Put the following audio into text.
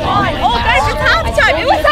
on. Oh, guys, it's halftime. It was